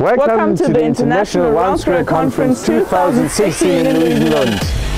Welcome, Welcome to, to, the International Round Square Conference 2016 in London.